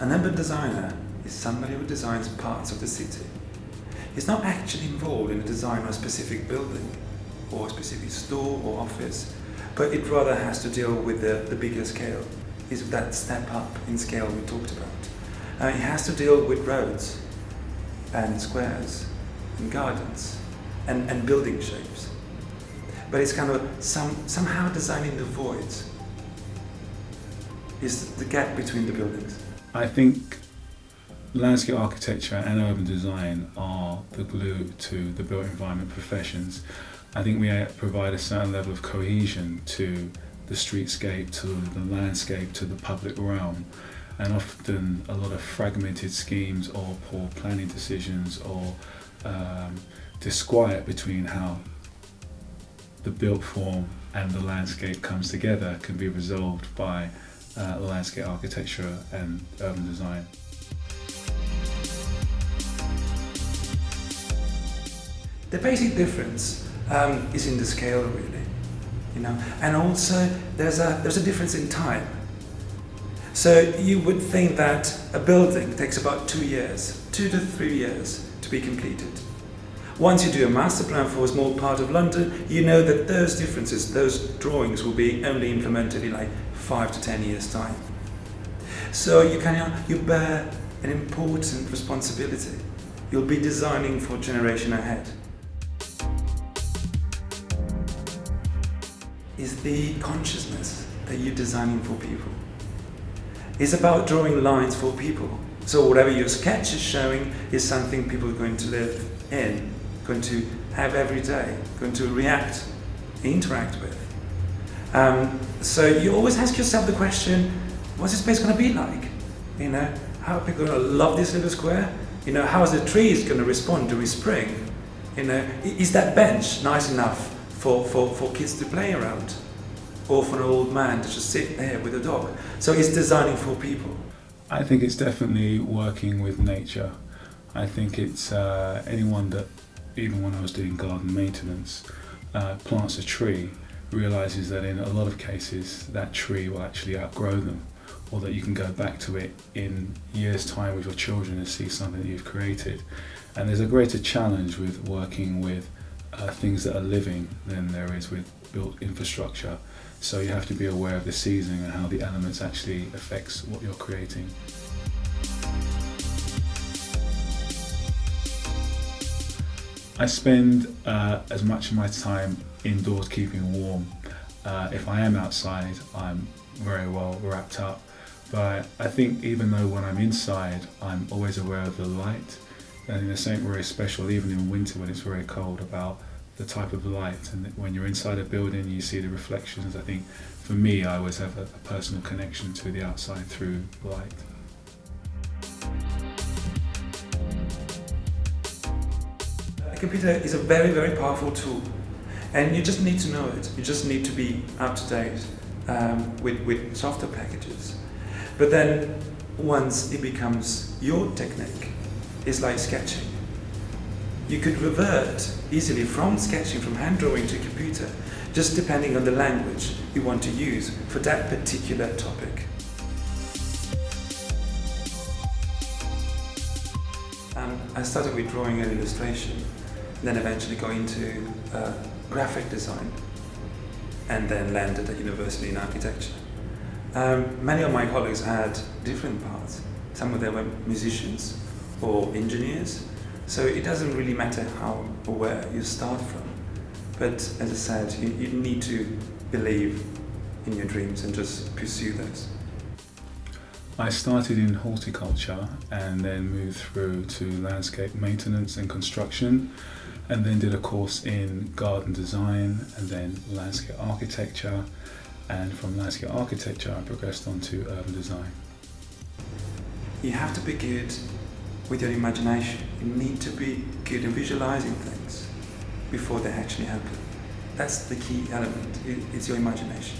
An urban designer is somebody who designs parts of the city. He's not actually involved in the design of a specific building or a specific store or office, but it rather has to deal with the, the bigger scale. Is that step up in scale we talked about. Uh, it has to deal with roads and squares and gardens and, and building shapes. But it's kind of some, somehow designing the voids is the gap between the buildings. I think landscape architecture and urban design are the glue to the built environment professions. I think we provide a certain level of cohesion to the streetscape, to the landscape, to the public realm, and often a lot of fragmented schemes or poor planning decisions or um, disquiet between how the built form and the landscape comes together can be resolved by uh, landscape architecture and urban design. The basic difference um, is in the scale, really, you know, and also there's a there's a difference in time. So you would think that a building takes about two years, two to three years to be completed. Once you do a master plan for a small part of London, you know that those differences, those drawings will be only implemented in like five to ten years' time. So you can uh, you bear an important responsibility. You'll be designing for generation ahead. Is the consciousness that you're designing for people. It's about drawing lines for people. So whatever your sketch is showing is something people are going to live in, going to have every day, going to react, interact with. Um, so you always ask yourself the question, what's this space going to be like? You know, how are people going to love this little square? You know, how is the trees going to respond during spring? You know, is that bench nice enough for, for, for kids to play around? Or for an old man to just sit there with a dog? So it's designing for people. I think it's definitely working with nature. I think it's uh, anyone that, even when I was doing garden maintenance, uh, plants a tree realizes that in a lot of cases that tree will actually outgrow them or that you can go back to it in years time with your children and see something that you've created and there's a greater challenge with working with uh, things that are living than there is with built infrastructure so you have to be aware of the seasoning and how the elements actually affects what you're creating. I spend uh, as much of my time indoors keeping warm. Uh, if I am outside, I'm very well wrapped up. But I think even though when I'm inside, I'm always aware of the light. And there's something very special, even in winter when it's very cold, about the type of light. And when you're inside a building, you see the reflections. I think for me, I always have a, a personal connection to the outside through light. Computer is a very, very powerful tool. And you just need to know it. You just need to be up to date um, with, with software packages. But then once it becomes your technique, it's like sketching. You could revert easily from sketching, from hand drawing to computer, just depending on the language you want to use for that particular topic. Um, I started with drawing and illustration then eventually go into uh, graphic design and then landed at university in architecture. Um, many of my colleagues had different paths. Some of them were musicians or engineers, so it doesn't really matter how or where you start from. But as I said, you, you need to believe in your dreams and just pursue those. I started in horticulture and then moved through to landscape maintenance and construction and then did a course in garden design and then landscape architecture and from landscape architecture I progressed on to urban design. You have to be good with your imagination. You need to be good in visualizing things before they actually happen. That's the key element, it's your imagination.